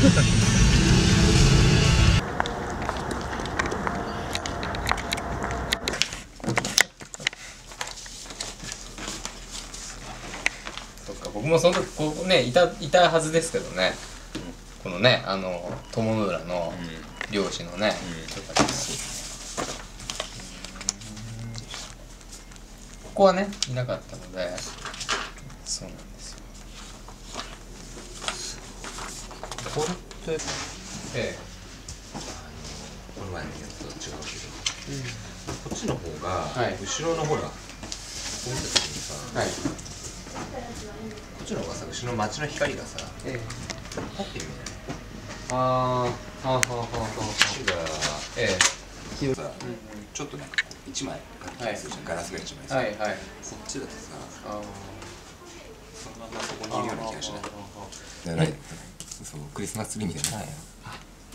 作ったってそっか僕もその時ここねいたいたはずですけどね、このねあの友の浦の漁師のね、人たちが。ここはねいなかったのでそうなんですよこれってえ。この前のやつと違うけど、こっちの方が、はい。後ろのほらこう見た時にさ、えはい。こっちの方がさ後ろの街の光がさええ。パッて見えないあーはあはあはあはあ。こっちがえさ、ちょっとなんかこう一枚ガラスするじゃん、ガラスが一枚さ、えはいはい。こっちだとさあそのままそこにいるような気がしない。ーないそうクリスマスツリーみたいな、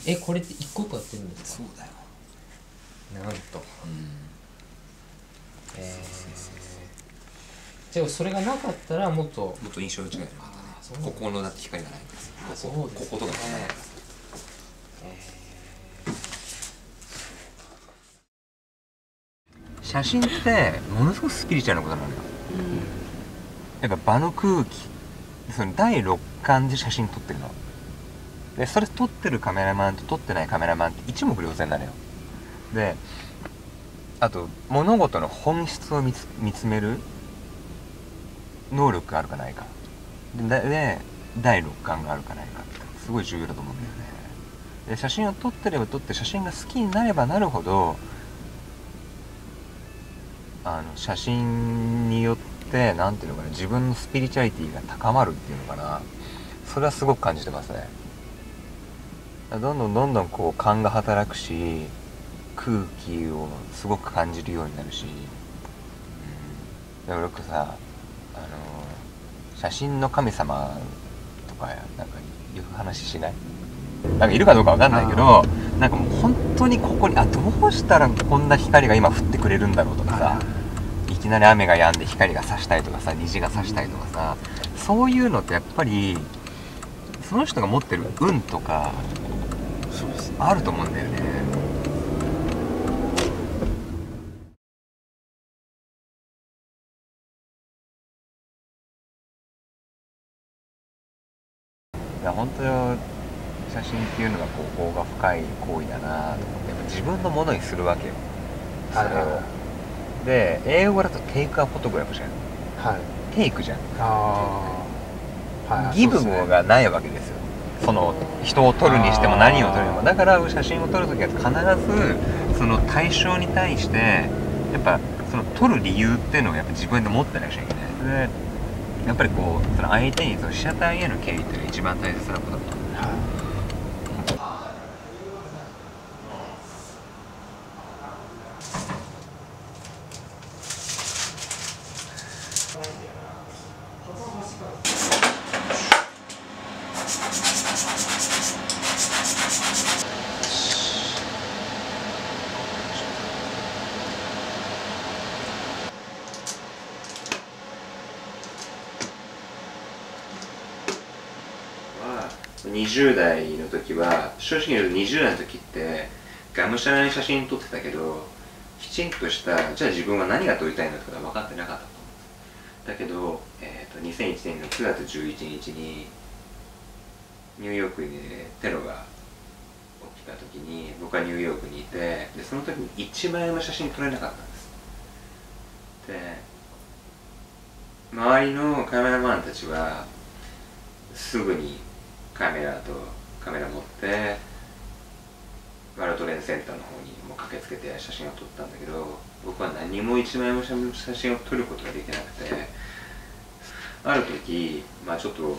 えこれって一個一個やってるんですか？そうだよ、なんと。うん、えー、じゃあそれがなかったらもっともっと印象違いなかったねここのだって光がないんです。あそうこですこことかがないね写真ってものすごくスピリチュアルなことなのよ、やっぱ場の空気その第六感で写真撮ってるのでそれ撮ってるカメラマンと撮ってないカメラマンって一目瞭然なのよ。であと物事の本質を見つめる能力があるかないか。でで第六感があるかないかってすごい重要だと思うんだよね。で写真を撮ってれば撮って写真が好きになればなるほどあの写真によってなんていうのかな自分のスピリチュアリティが高まるっていうのかな。それはすごく感じてますね。どんどんどんどんこう勘が働くし空気をすごく感じるようになるし、うん、でもよくさあの写真の神様とかなんかいう話しない？なんかいるかどうかわかんないけどなんかもう本当にここにあどうしたらこんな光が今降ってくれるんだろうとかさいきなり雨が止んで光が差したりとかさ虹が差したりとかさそういうのってやっぱりその人が持ってる運とかそうです。ねあると思うんだよね。いや本当よ写真っていうのがこう業が深い行為だなと思ってやっぱ自分のものにするわけよ。それを。で英語だとテイクアフォトグラフじゃん。はい。テイクじゃん。ああはい。ギブそうですね。がないわけですよその人を撮るにしても何を撮るにもだから写真を撮るときは必ずその対象に対してやっぱその撮る理由っていうのをやっぱ自分で持ってなきゃいけない。でやっぱりこうその相手にその被写体への敬意っていうのが一番大切なことだと思う20代の時は正直言うと20代の時ってがむしゃらに写真撮ってたけどきちんとしたじゃあ自分は何が撮りたいのってことは分かってなかったと思うだけど、えー、と2001年の9月11日にニューヨークでテロが起きた時に僕はニューヨークにいてでその時に1枚も写真撮れなかったんです。で周りのカメラマンたちはすぐにカメラとカメラ持ってワールドレードセンターの方にも駆けつけて写真を撮ったんだけど僕は何も一枚も写真を撮ることができなくてある時まあちょっと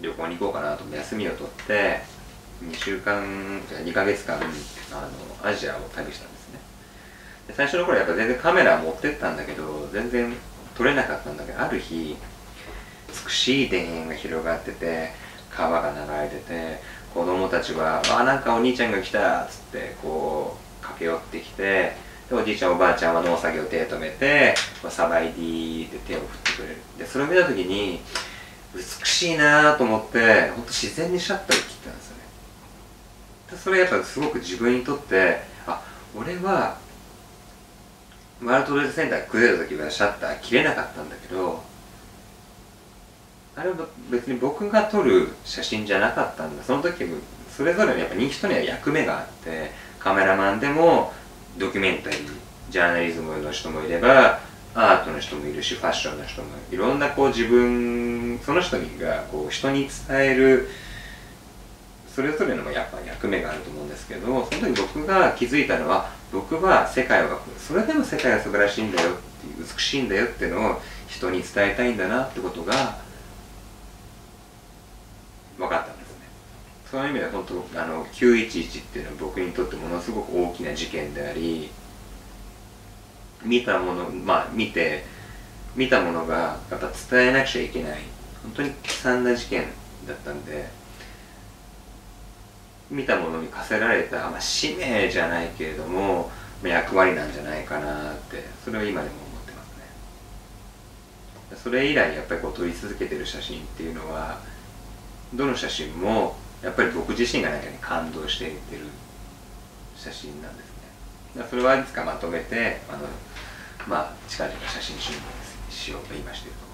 旅行に行こうかなと休みを取って2週間じゃ2ヶ月間あのアジアを旅したんですね。で最初の頃やっぱ全然カメラ持ってったんだけど全然撮れなかったんだけどある日美しい田園が広がってて川が流れてて子供たちは「あなんかお兄ちゃんが来た」っつってこう駆け寄ってきてでおじいちゃんおばあちゃんは農作業手止めて「こうサバイディ」って手を振ってくれる。でそれを見た時に美しいなと思って本当自然にシャッターを切ったんですよね。それやっぱすごく自分にとってあ俺はワールドトレードセンター崩れた時はシャッター切れなかったんだけどあれは別に僕が撮る写真じゃなかったんだ。その時もそれぞれのやっぱ人には役目があってカメラマンでもドキュメンタリージャーナリズムの人もいればの人もいるしファッションの人も。いろんなこう自分その人がこう人に伝えるそれぞれのやっぱ役目があると思うんですけどその時僕が気づいたのは僕は世界はそれでも世界は素晴らしいんだよっていう美しいんだよっていうのを人に伝えたいんだなってことが分かったんですね。そういう意味では本当あの911っていうのは僕にとってものすごく大きな事件であり見たものまあ見て見たものがやっぱ伝えなくちゃいけない。本当に悲惨な事件だったんで見たものに課せられた、まあ、使命じゃないけれども役割なんじゃないかなってそれを今でも思ってますね。それ以来やっぱりこう撮り続けてる写真っていうのはどの写真もやっぱり僕自身が何かに感動していってる写真なんです。それはいつかまとめてあのまあ近々写真集にしようと今して。ると